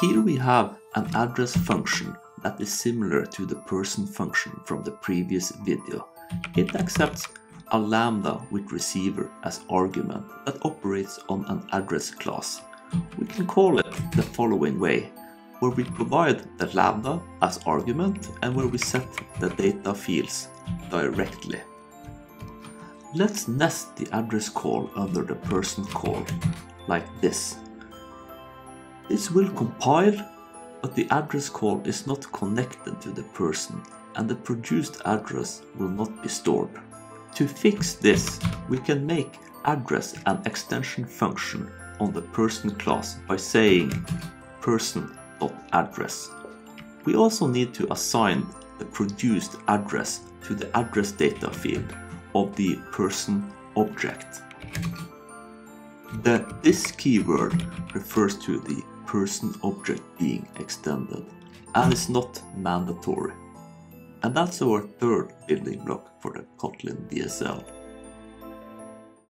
Here we have an address function that is similar to the person function from the previous video. It accepts a lambda with receiver as argument that operates on an address class. We can call it the following way, where we provide the lambda as argument and where we set the data fields directly. Let's nest the address call under the person call, like this. This will compile, but the address call is not connected to the person and the produced address will not be stored. To fix this, we can make address an extension function on the person class by saying person.address. We also need to assign the produced address to the address data field of the person object. The this keyword refers to the person object being extended and is not mandatory. And that's our third building block for the Kotlin DSL.